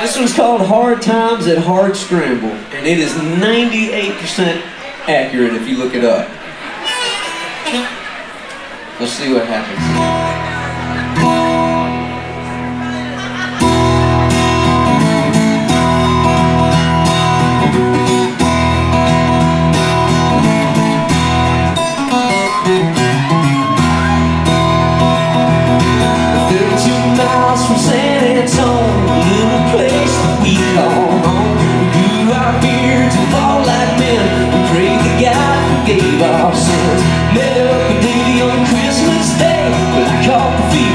This one's called Hard Times at Hardscramble, and it is 98% accurate if you look it up. Let's see what happens.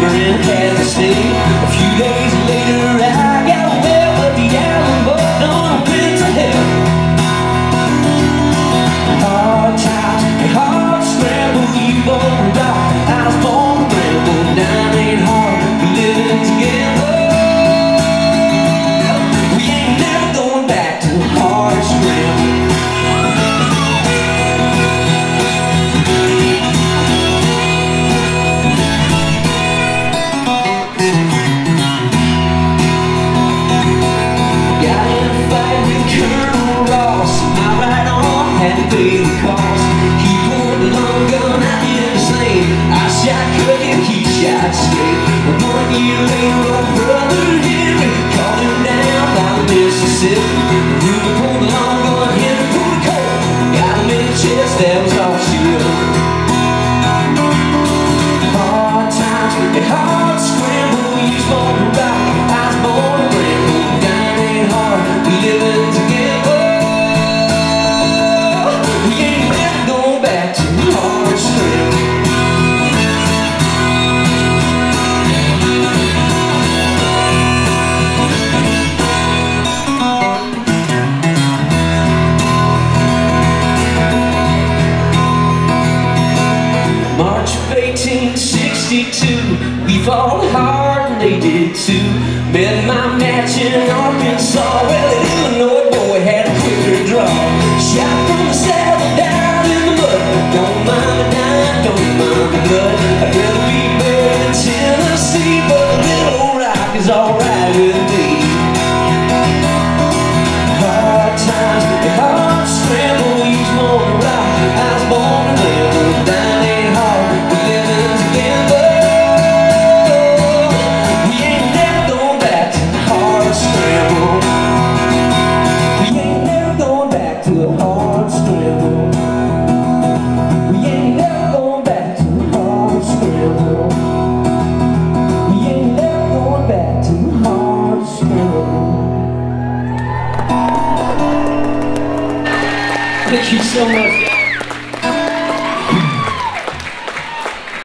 Fever and had. A few days pay the cost. He pulled long gun, the same. I shot and he shot straight. One year later, brother Henry him down by the Mississippi. Pulled a long gun, pulled Colt. Got him in the chest, was 1862, we fought hard and they did too. Met my match in Arkansas, well, Illinois boy had a quicker draw. Shot from the saddle down in the mud. Don't mind the dime, don't mind the blood. Thank you so much.